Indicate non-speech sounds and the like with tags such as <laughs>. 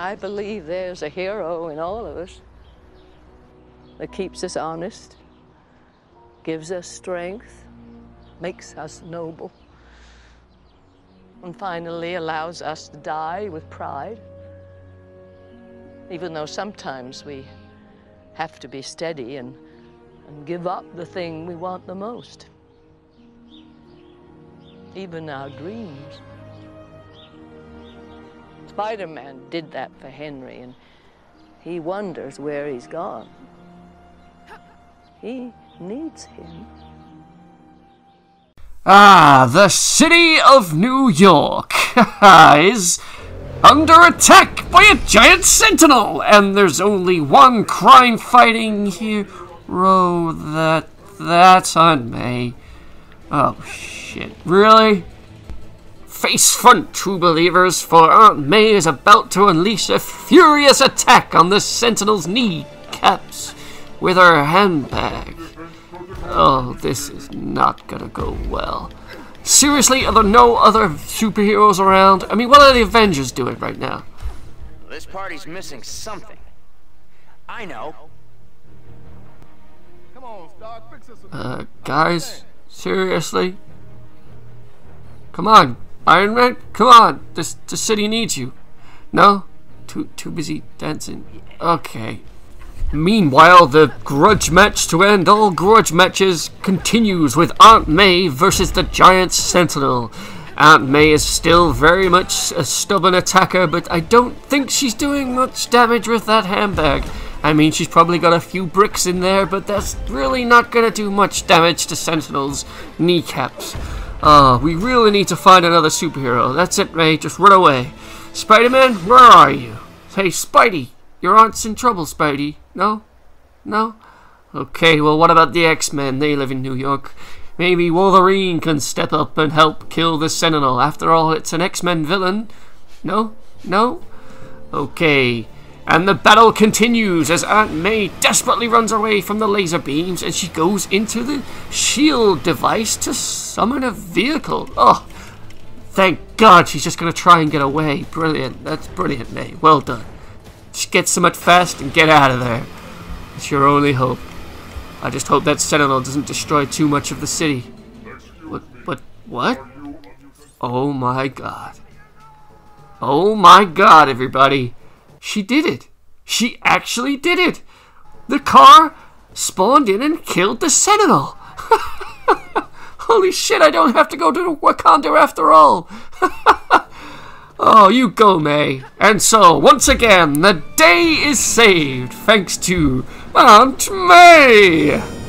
I believe there's a hero in all of us that keeps us honest, gives us strength, makes us noble, and finally allows us to die with pride. Even though sometimes we have to be steady and, and give up the thing we want the most, even our dreams. Spider Man did that for Henry, and he wonders where he's gone. He needs him. Ah, the city of New York <laughs> is under attack by a giant sentinel, and there's only one crime-fighting hero that that's on me. Oh shit! Really? Face front, true believers, for Aunt May is about to unleash a furious attack on the Sentinel's kneecaps with her handbag. Oh, this is not gonna go well. Seriously, are there no other superheroes around? I mean, what are the Avengers doing right now? This party's missing something. I know. Come on, Stark, fix us Uh, guys, seriously? Come on, Iron Man, come on. This the city needs you. No? Too too busy dancing. Okay. Meanwhile, the grudge match to end all grudge matches continues with Aunt May versus the Giant Sentinel. Aunt May is still very much a stubborn attacker, but I don't think she's doing much damage with that handbag. I mean, she's probably got a few bricks in there, but that's really not gonna do much damage to Sentinel's kneecaps. Uh, we really need to find another superhero. That's it, May. Just run away. Spider-Man, where are you? Hey, Spidey, your aunt's in trouble, Spidey. No? No? Okay, well, what about the X-Men? They live in New York. Maybe Wolverine can step up and help kill the Sentinel. After all, it's an X-Men villain. No? No? Okay. And the battle continues as Aunt May desperately runs away from the laser beams and she goes into the shield device to summon a vehicle. Oh, thank God she's just going to try and get away. Brilliant. That's brilliant, May. Well done. Just get somewhat fast and get out of there. It's your only hope. I just hope that Sentinel doesn't destroy too much of the city. What? What? What? Oh my God. Oh my God, everybody. She did it. She actually did it. The car spawned in and killed the Sentinel. <laughs> Holy shit, I don't have to go to Wakanda after all. <laughs> oh, you go, May. And so, once again, the day is saved thanks to Aunt May.